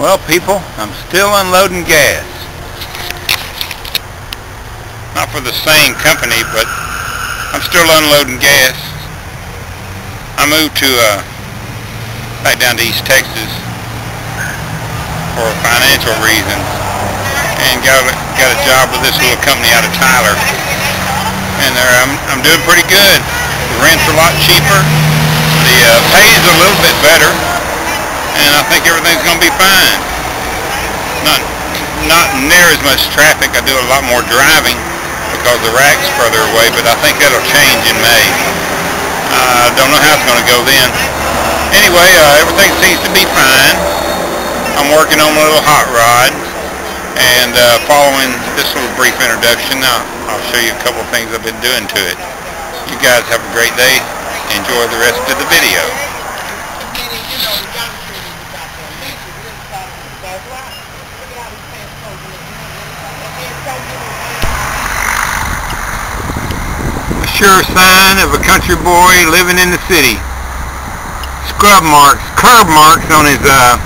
Well, people, I'm still unloading gas. Not for the same company, but I'm still unloading gas. I moved to, uh, back down to East Texas for financial reasons and got a, got a job with this little company out of Tyler. And there, I'm, I'm doing pretty good. The rent's a lot cheaper. The uh, pay's a little bit better and I think everything's going to be fine. Not not near as much traffic. I do a lot more driving because the rack's further away, but I think that'll change in May. I uh, don't know how it's going to go then. Anyway, uh, everything seems to be fine. I'm working on a little hot rod, and uh, following this little brief introduction, I'll, I'll show you a couple of things I've been doing to it. You guys have a great day. Enjoy the rest of the video. Sure sign of a country boy living in the city. Scrub marks, curb marks on his uh,